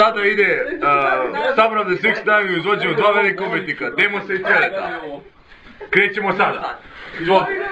sada ide uh, Summer of the Six Time u izvođenju dva velika demo Demosa i Celeta. Krećemo sada. Izvolite.